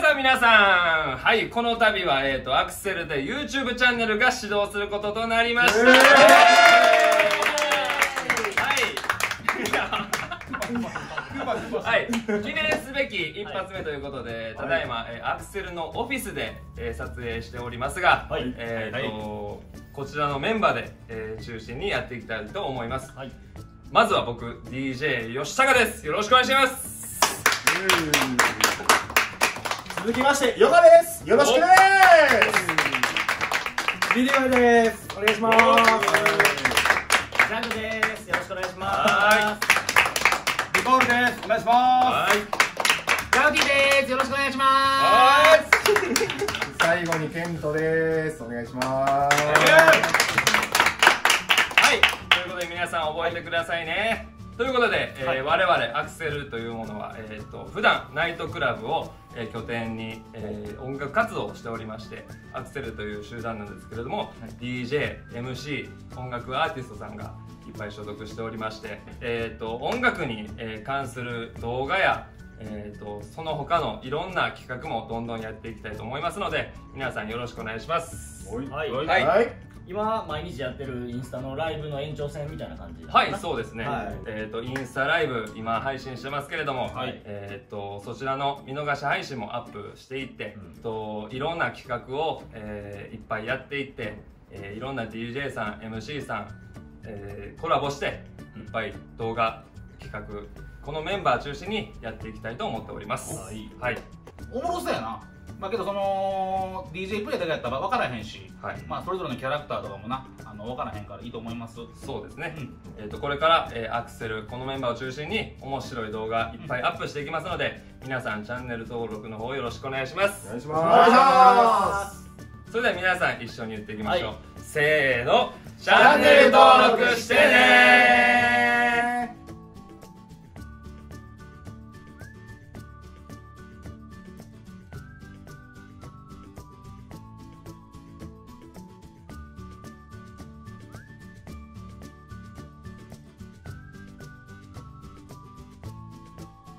さん皆さん。はいこの度は、えーと、アクセルで YouTube チャンネルが始動することとなりました、えー、はい、記念すべき一発目ということで、ただいま、えアクセルのオフィスで、え撮影しておりますが、はい、えーと、こちらのメンバーで、えー、中心にやっていきたいと思います、はい、まずは僕 DJ 吉高です。よろしくお願いします続きましてヨガです。よろしくですビデオですお願いします。ジャンクです。よろしくお願いします。リボールです。お願いしますガウディですよろしくお願いします。最後にケントです。お願いします。はい。ということで皆さん覚えてくださいね。ということで、えーはい、我々アクセルというものは、えーと、普段ナイトクラブを、えー、拠点に、えー、音楽活動をしておりましてアクセルという集団なんですけれども、はい、DJ、MC、音楽アーティストさんがいっぱい所属しておりまして、えーと、音楽に、えー、関する動画やえーと、その他のいろんな企画もどんどんやっていきたいと思いますので皆さんよろしくお願いします。はい、はい。はい今毎日やってるインスタのライブの延長戦みたいな感じ。はいそうですね、はい、えっ、ー、とインスタライブ今配信してますけれども、はい、えっ、ー、とそちらの見逃し配信もアップしていって、うん、といろんな企画を、えー、いっぱいやっていって、えー、いろんな DJ さん MC さん、えー、コラボしていっぱい動画企画このメンバー中心にやっていきたいと思っております。はい、はい、おもろそうやなまあけどその DJ プレイだけやったら分からへんし、はい、まあそれぞれのキャラクターとかもなあの分からへんからいいと思います。そうですね、うん、えーと、これから、えー、アクセルこのメンバーを中心に面白い動画いっぱいアップしていきますので、うん、皆さんチャンネル登録の方よろしくお願いします。お願いします。それでは皆さん一緒に言っていきましょう、はい、せーの。チャンネル登録してね